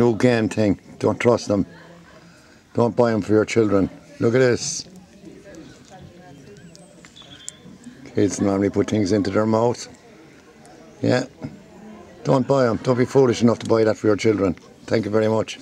No game thing. Don't trust them. Don't buy them for your children. Look at this. Kids normally put things into their mouth. Yeah. Don't buy them. Don't be foolish enough to buy that for your children. Thank you very much.